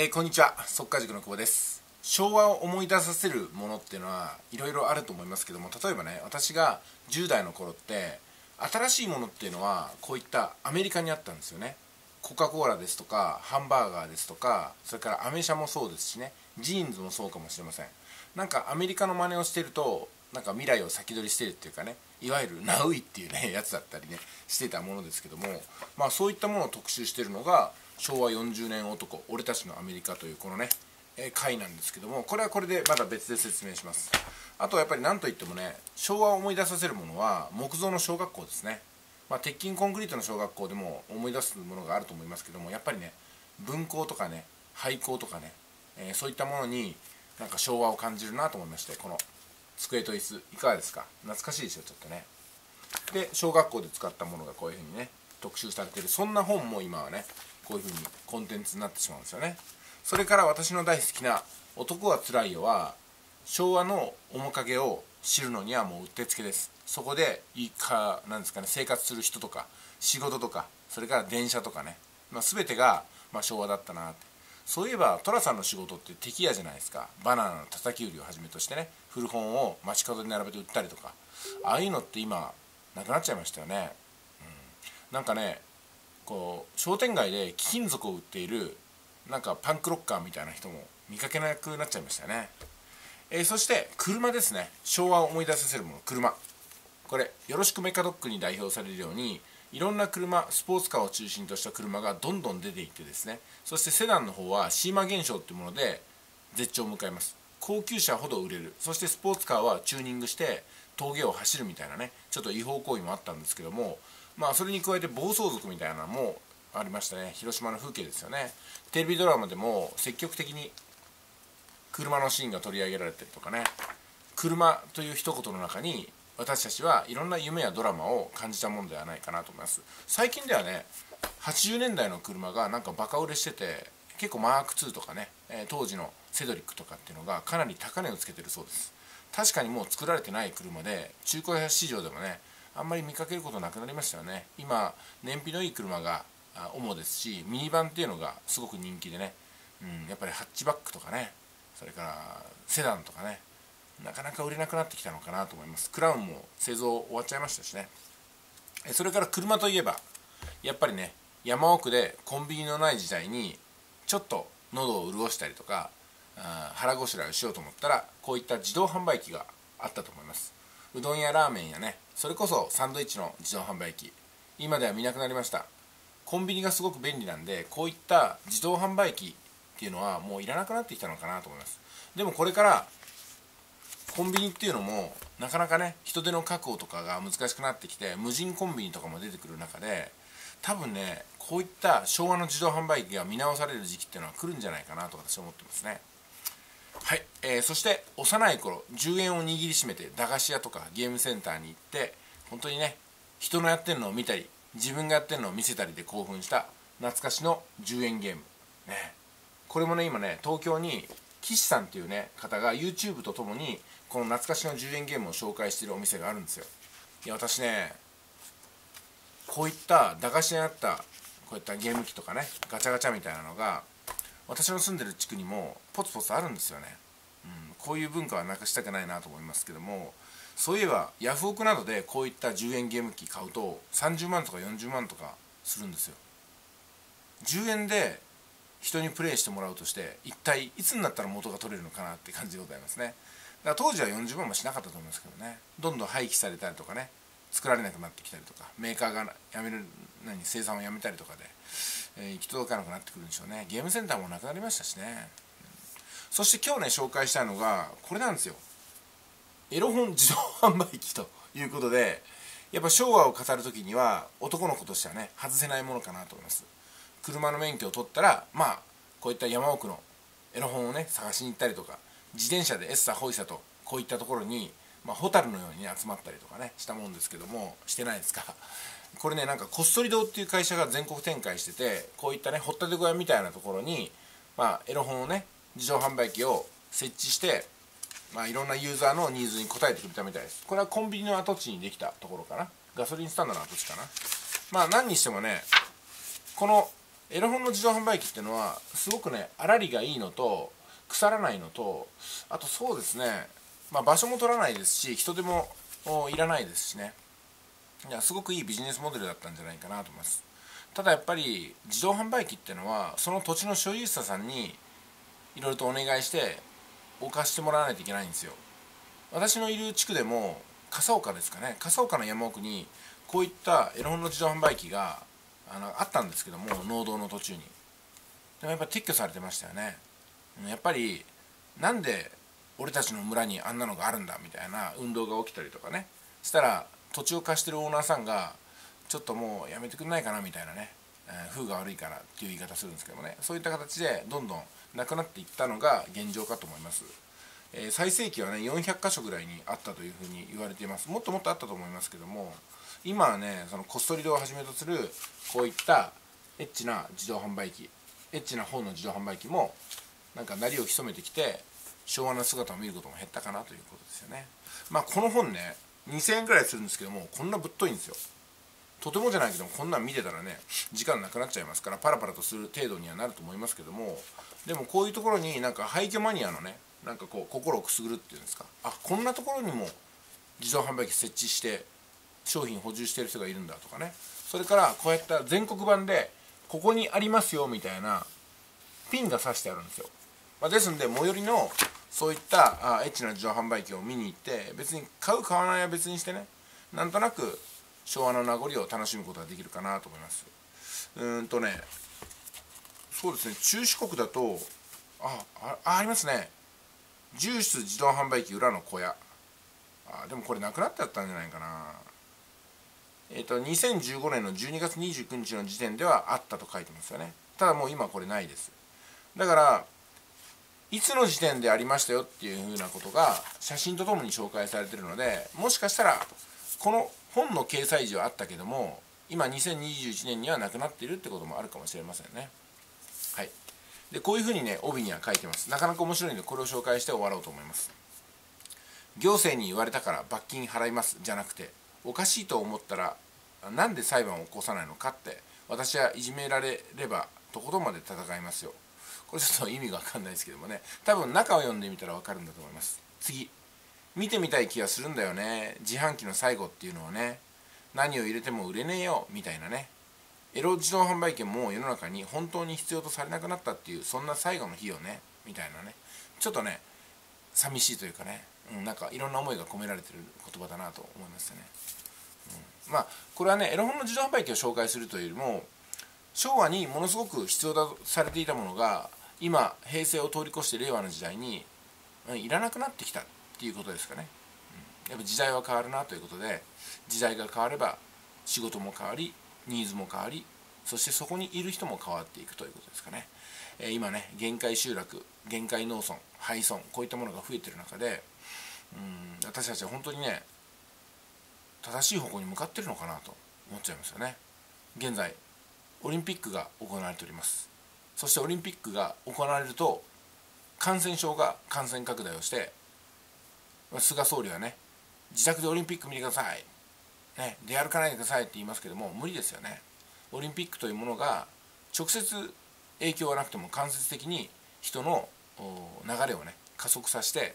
えー、こんにちは。速稼塾の久保です。昭和を思い出させるものっていうのはいろいろあると思いますけども例えばね私が10代の頃って新しいものっていうのはこういったアメリカにあったんですよね。コカ・コーラですとかハンバーガーですとかそれからアメ車もそうですしねジーンズもそうかもしれません。なんかアメリカの真似をしてるとなんか未来を先取りしてるっていうかねいわゆるナウイっていうねやつだったりねしてたものですけどもまあそういったものを特集してるのが昭和40年男俺たちのアメリカというこのね、え回なんですけどもこれはこれでまだ別で説明します。あとはやっぱり何といってもね昭和を思い出させるものは木造の小学校ですね。まあ、鉄筋コンクリートの小学校でも思い出すものがあると思いますけどもやっぱりね分校とかね廃校とかね、えー、そういったものになんか昭和を感じるなと思いましてこの机と椅子いかがですか？懐かしいでしょちょっとね。で小学校で使ったものがこういうふうにね特集されてる。そんな本も今はねこういうふうにコンテンツになってしまうんですよね。それから私の大好きな「男はつらいよ」は昭和の面影を知るのにはもううってつけです。そこでいいかなんですかね生活する人とか仕事とかそれから電車とかね、まあ、全てが、まあ、昭和だったなって。そういえば寅さんの仕事って敵屋じゃないですか。バナナの叩き売りをはじめとしてね。古本を街角に並べて売ったりとか。ああいうのって今なくなっちゃいましたよね、うん、なんかねこう商店街で貴金属を売っているなんかパンクロッカーみたいな人も見かけなくなっちゃいましたね、えー、そして車ですね。昭和を思い出させるもの車。これよろしくメカドックに代表されるようにいろんな車スポーツカーを中心とした車がどんどん出ていってですね。そしてセダンの方はシーマ現象っていうもので絶頂を迎えます。高級車ほど売れる。そしてスポーツカーはチューニングして峠を走るみたいなねちょっと違法行為もあったんですけどもまあそれに加えて暴走族みたいなのもありましたね。広島の風景ですよね。テレビドラマでも積極的に車のシーンが取り上げられてるとかね。車という一言の中に私たちはいろんな夢やドラマを感じたものではないかなと思います。最近ではね80年代の車がなんかバカ売れしてて結構マーク2とかね、当時のセドリックとかっていうのがかなり高値をつけてるそうです。確かにもう作られてない車で中古屋市場でもねあんまり見かけることなくなりましたよね。今燃費のいい車が主ですしミニバンっていうのがすごく人気でね、うん、やっぱりハッチバックとかねそれからセダンとかねなかなか売れなくなってきたのかなと思います。クラウンも製造終わっちゃいましたしね。それから車といえばやっぱりね山奥でコンビニのない時代にちょっと喉を潤したりとか腹ごしらえをしようと思ったらこういった自動販売機があったと思います。うどんやラーメンやねそれこそサンドイッチの自動販売機。今では見なくなりました。コンビニがすごく便利なんでこういった自動販売機っていうのはもういらなくなってきたのかなと思います。でもこれからコンビニっていうのもなかなかね人手の確保とかが難しくなってきて無人コンビニとかも出てくる中で多分ねこういった昭和の自動販売機が見直される時期っていうのは来るんじゃないかなと私は思ってますね。はい、えー、そして幼い頃10円を握りしめて駄菓子屋とかゲームセンターに行って本当にね人のやってるのを見たり自分がやってるのを見せたりで興奮した懐かしの10円ゲーム。ね。これもね今ね東京に岸さんっていうね方が YouTube とともにこの懐かしの10円ゲームを紹介してるお店があるんですよ。いや私ねこういった駄菓子屋にあったこういったゲーム機とかねガチャガチャみたいなのが私の住んでる地区にもポツポツあるんですよね、うん、こういう文化はなくしたくないなと思いますけどもそういえばヤフオクなどでこういった10円ゲーム機買うと30万とか40万とかするんですよ。10円で人にプレイしてもらうとして一体いつになったら元が取れるのかなって感じでございますね。だから当時は40万もしなかったと思いますけどね。どんどん廃棄されたりとかね作られなくなってきたりとかメーカーがやめる何生産をやめたりとかで、え、行き届かなくなってくるんでしょうね。ゲームセンターもなくなりましたしね、そして今日ね紹介したいのがこれなんですよ。エロ本自動販売機ということでやっぱ昭和を語る時には男の子としてはね外せないものかなと思います。車の免許を取ったらまあこういった山奥のエロ本をね探しに行ったりとか自転車でエッサホイサとこういったところにまあ、ホタルのようにね、集まったりとかねしたもんですけどもしてないですか。これねなんかこっそり堂っていう会社が全国展開しててこういったね掘ったて小屋みたいなところに、まあ、エロ本をね自動販売機を設置して、まあ、いろんなユーザーのニーズに応えてくれたみたいです。これはコンビニの跡地にできたところかな。ガソリンスタンドの跡地かな。まあ何にしてもねこのエロ本の自動販売機っていうのはすごくね粗利がいいのと腐らないのとあとそうですね、まあ、場所も取らないですし人手もいらないですしね。いやすごくいいビジネスモデルだったんじゃないかなと思います。ただやっぱり自動販売機っていうのはその土地の所有者さんにいろいろとお願いして置かしてもらわないといけないんですよ。私のいる地区でも笠岡ですかね。笠岡の山奥にこういったエロ本の自動販売機があのあったんですけども農道の途中に。でもやっぱ撤去されてましたよね。やっぱりなんで俺たちの村にあんなのがあるんだみたいな運動が起きたりとかね。したら土地を貸してるオーナーさんがちょっともうやめてくんないかなみたいなね、えー、風が悪いからっていう言い方するんですけどもね。そういった形でどんどんなくなっていったのが現状かと思います、えー、最盛期はね400箇所ぐらいにあったというふうに言われています。もっともっとあったと思いますけども今はねそのこっそり堂をはじめとするこういったエッチな自動販売機エッチな本の自動販売機もなんか鳴りを潜めてきて昭和な姿を見ることも減ったかなということですよね。まあこの本ね2000円くらいするんですけどもこんなぶっといんですよ。とてもじゃないけどもこんなん見てたらね時間なくなっちゃいますからパラパラとする程度にはなると思いますけどもでもこういうところになんか廃墟マニアのねなんかこう心をくすぐるっていうんですか。あこんなところにも自動販売機設置して商品補充してる人がいるんだとかね。それからこうやった全国版でここにありますよみたいなピンが刺してあるんですよ、まあ、ですんで最寄りのそういったあエッチな自動販売機を見に行って別に買う買わないは別にしてねなんとなく昭和の名残を楽しむことができるかなと思います。うんとねそうですね中四国だとああありますね。住室自動販売機裏の小屋。あでもこれなくなってやったんじゃないかな。えっ、ー、と2015年の12月29日の時点ではあったと書いてますよね。ただもう今これないです。だからいつの時点でありましたよっていうふうなことが写真とともに紹介されてるのでもしかしたらこの本の掲載時はあったけども今2021年にはなくなっているってこともあるかもしれませんね。はい。でこういうふうにね帯には書いてます。なかなか面白いのでこれを紹介して終わろうと思います。行政に言われたから罰金払いますじゃなくておかしいと思ったらなんで裁判を起こさないのかって私はいじめられればとことんまで戦いますよ。これちょっと意味が分かんないですけどもね。多分中を読んでみたら分かるんだと思います。次。見てみたい気がするんだよね。自販機の最後っていうのはね。何を入れても売れねえよみたいなね。エロ自動販売機も世の中に本当に必要とされなくなったっていうそんな最後の日をね。みたいなね。ちょっとね寂しいというかね、うん、なんかいろんな思いが込められてる言葉だなと思いましたね、うん、まあこれはねエロ本の自動販売機を紹介するというよりも昭和にものすごく必要とされていたものが今平成を通り越して令和の時代にいらなくなってきたっていうことですかね、うん、やっぱ時代は変わるなということで時代が変われば仕事も変わりニーズも変わりそしてそこにいる人も変わっていくということですかね、えー、今ね限界集落限界農村廃村こういったものが増えてる中でうん私たちは本当にね正しい方向に向かってるのかなと思っちゃいますよね。現在オリンピックが行われております。そしてオリンピックが行われると感染症が感染拡大をして菅総理はね自宅でオリンピック見てください、ね、出歩かないでくださいって言いますけども無理ですよね。オリンピックというものが直接影響はなくても間接的に人の流れをね加速させて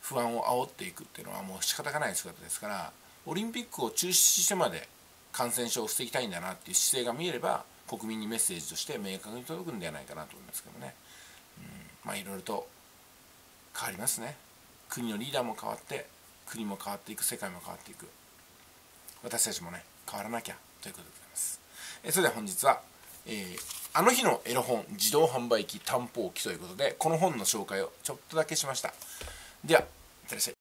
不安を煽っていくっていうのはもう仕方がない姿ですからオリンピックを中止してまで感染症を防ぎたいんだなっていう姿勢が見えれば国民にメッセージとして明確に届くんではないかなと思いますけどね、うん、まあいろいろと変わりますね。国のリーダーも変わって国も変わっていく世界も変わっていく。私たちもね変わらなきゃということでございます。えそれでは本日は、えー、あの日のエロ本自動販売機担保機ということでこの本の紹介をちょっとだけしました。ではいってらっしゃい。